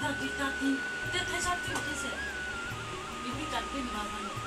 ta ti ta ti te te sa ti te se ni bi ta ti ma ma